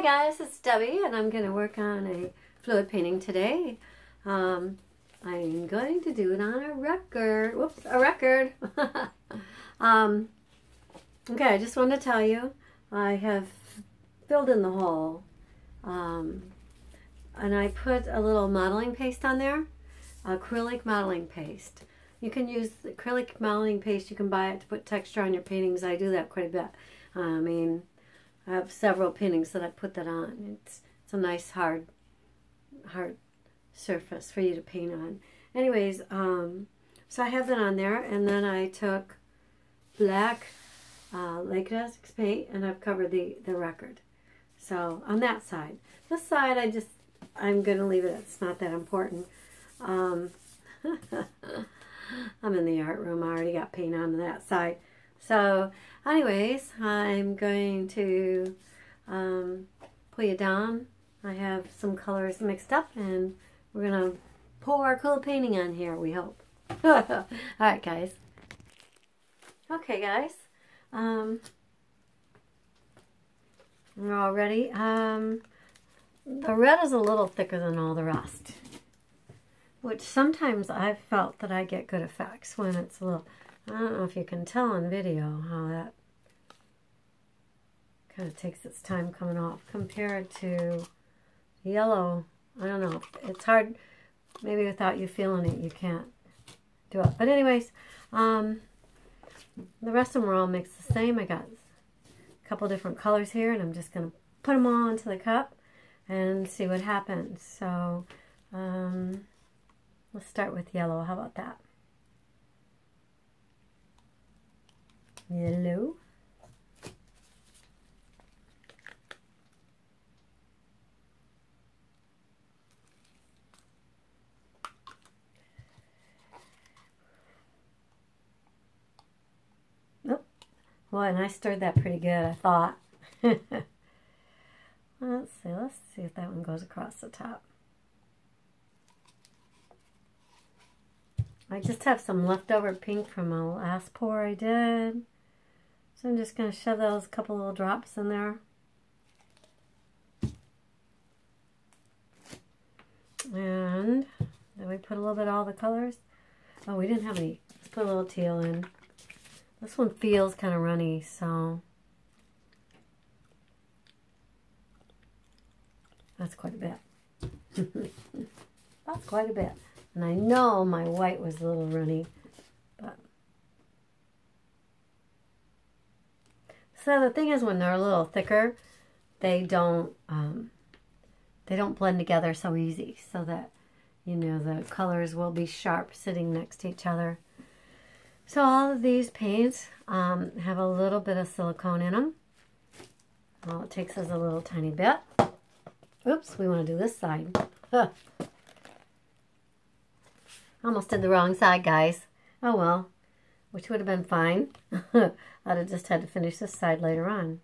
Hi guys, it's Debbie and I'm going to work on a fluid painting today. Um, I'm going to do it on a record. Whoops, a record. um, okay, I just want to tell you I have filled in the hole um, and I put a little modeling paste on there, acrylic modeling paste. You can use acrylic modeling paste, you can buy it to put texture on your paintings. I do that quite a bit. I mean, I have several paintings that I put that on. It's it's a nice hard hard surface for you to paint on. Anyways, um, so I have that on there, and then I took black uh, Lake Latex paint, and I've covered the the record. So on that side, this side I just I'm gonna leave it. It's not that important. Um, I'm in the art room. I already got paint on that side. So anyways, I'm going to um, pull you down. I have some colors mixed up and we're going to pour our cool painting on here, we hope. Alright guys. Okay guys. Um, we're all ready. Um, the red is a little thicker than all the rest. Which sometimes I've felt that I get good effects when it's a little I don't know if you can tell on video how that kind of takes its time coming off compared to yellow. I don't know. It's hard. Maybe without you feeling it, you can't do it. But anyways, um, the rest of them are all mixed the same. I got a couple different colors here, and I'm just going to put them all into the cup and see what happens. So um, let's start with yellow. How about that? Yellow. Oh, well, and I stirred that pretty good, I thought. let's see, let's see if that one goes across the top. I just have some leftover pink from a last pour I did. So I'm just going to shove those couple little drops in there. And then we put a little bit of all the colors. Oh, we didn't have any. Let's put a little teal in. This one feels kind of runny, so that's quite a bit. that's quite a bit. And I know my white was a little runny. So the thing is, when they're a little thicker, they don't um, they don't blend together so easy. So that you know the colors will be sharp sitting next to each other. So all of these paints um, have a little bit of silicone in them. All it takes is a little tiny bit. Oops, we want to do this side. Almost did the wrong side, guys. Oh well, which would have been fine. I'd have just had to finish this side later on.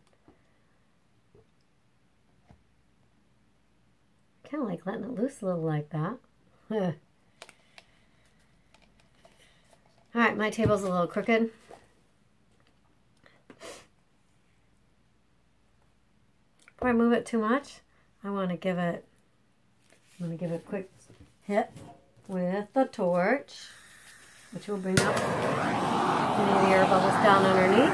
Kind of like letting it loose a little like that. Alright, my table's a little crooked. Before I move it too much, I want to give it, I'm going to give it a quick hit with the torch which will bring up of the air bubbles down underneath.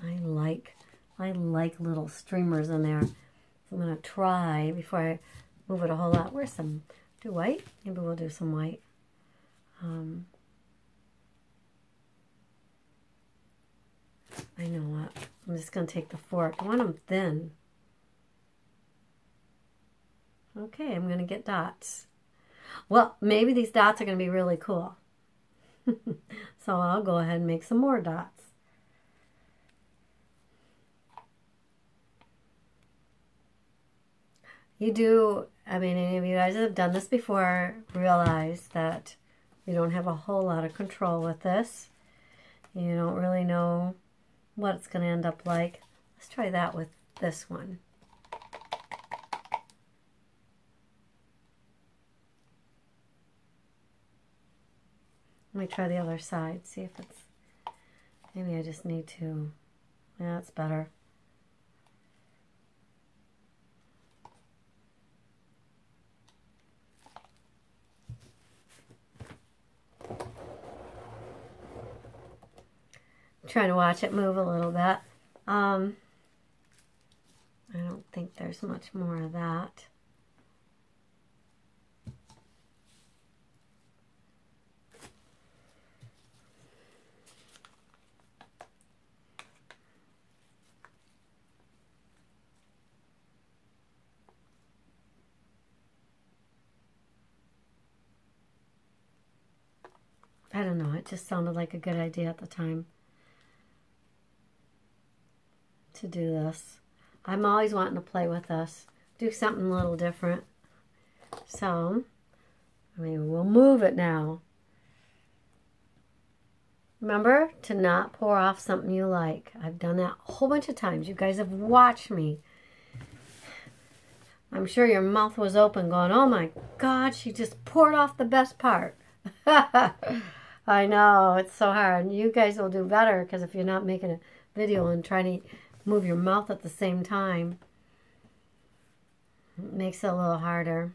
I like I like little streamers in there. So I'm going to try before I move it a whole lot. Where's some, do white? Maybe we'll do some white. Um, I know what. I'm just going to take the fork. I want them thin. Okay, I'm going to get dots. Well, maybe these dots are going to be really cool. so I'll go ahead and make some more dots. You do, I mean, any of you guys that have done this before realize that you don't have a whole lot of control with this. You don't really know what it's going to end up like. Let's try that with this one. Let me try the other side, see if it's, maybe I just need to, yeah, that's better. Trying to watch it move a little bit. Um, I don't think there's much more of that. I don't know, it just sounded like a good idea at the time to do this. I'm always wanting to play with this, do something a little different. So, I mean, we'll move it now. Remember to not pour off something you like. I've done that a whole bunch of times. You guys have watched me. I'm sure your mouth was open going, oh my God, she just poured off the best part. I know, it's so hard. You guys will do better because if you're not making a video and trying to move your mouth at the same time. It makes it a little harder.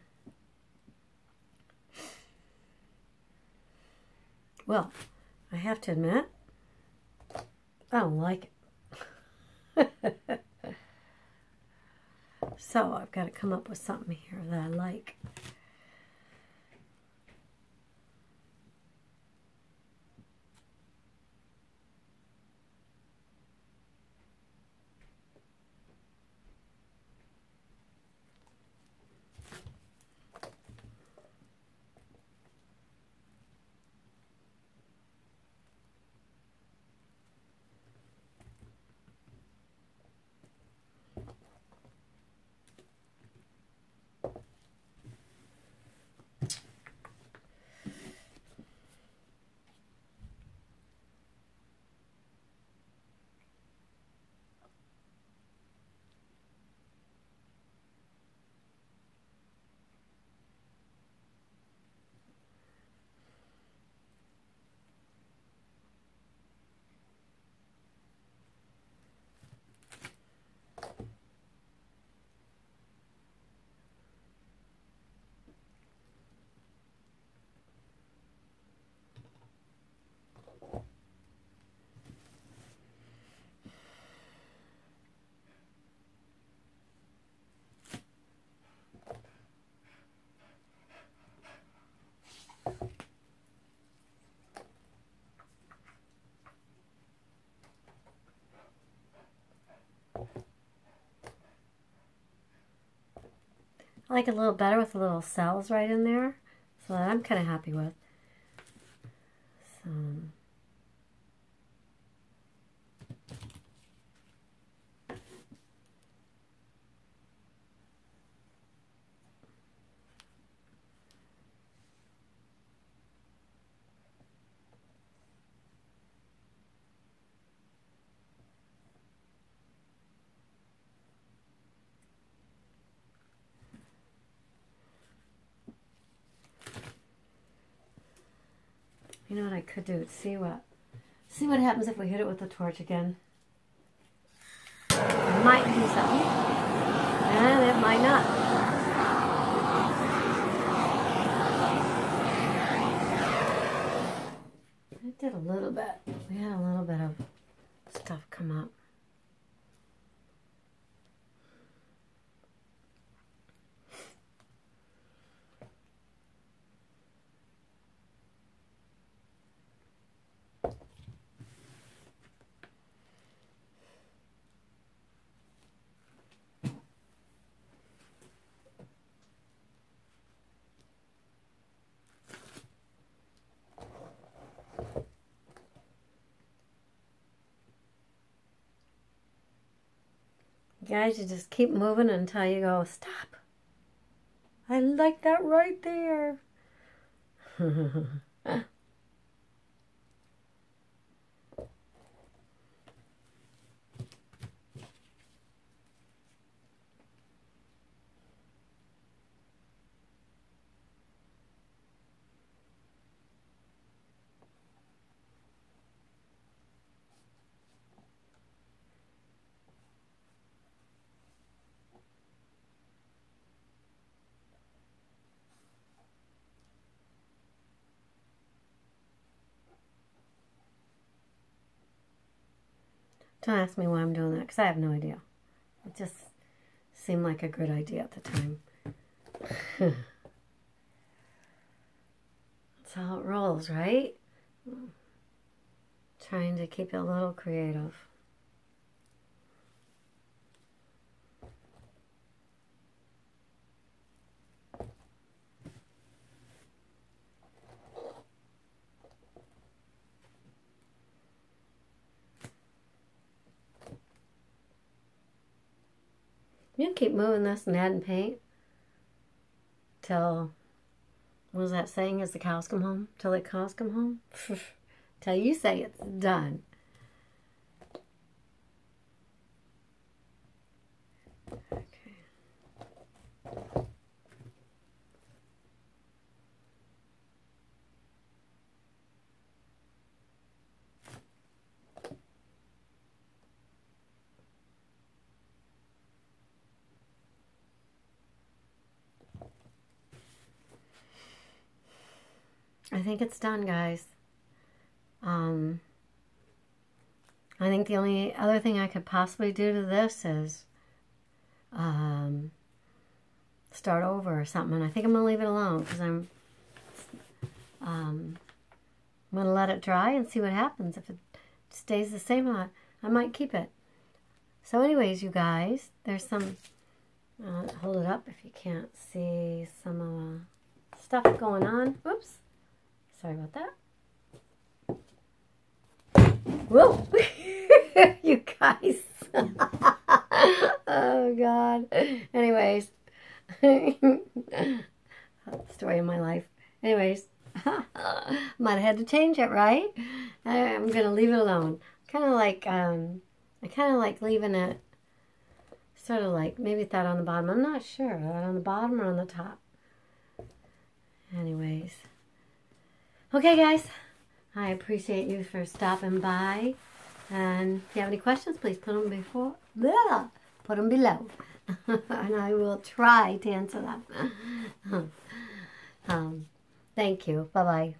Well, I have to admit, I don't like it. so I've got to come up with something here that I like. Like it a little better with the little cells right in there. So that I'm kind of happy with. So... You know what I could do? See what see what happens if we hit it with the torch again. It might do something. And it might not. It did a little bit. We had a little bit of stuff come up. Guys, you just keep moving until you go, stop. I like that right there. Don't ask me why I'm doing that because I have no idea. It just seemed like a good idea at the time. That's how it rolls, right? Hmm. Trying to keep it a little creative. You keep moving this and adding paint till, what was that saying, as the cows come home? Till the cows come home? till you say it's done. I think it's done, guys. Um, I think the only other thing I could possibly do to this is um, start over or something. And I think I'm going to leave it alone because I'm, um, I'm going to let it dry and see what happens. If it stays the same, I, I might keep it. So anyways, you guys, there's some, uh, hold it up if you can't see some uh, stuff going on. Whoops. Sorry about that. Whoa! you guys. oh, God. Anyways. Story of my life. Anyways. Might have had to change it, right? I'm going to leave it alone. Kind of like, um, I kind of like leaving it sort of like maybe that on the bottom. I'm not sure. That on the bottom or on the top. Anyways. Okay, guys, I appreciate you for stopping by. And if you have any questions, please put them before, blah, put them below, and I will try to answer them. um, thank you. Bye bye.